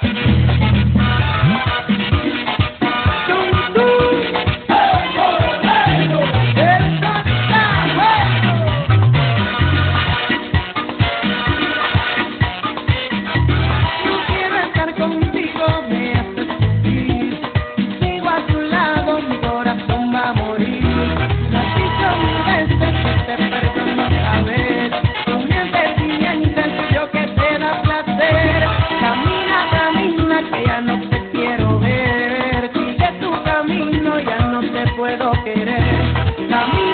puedo querer.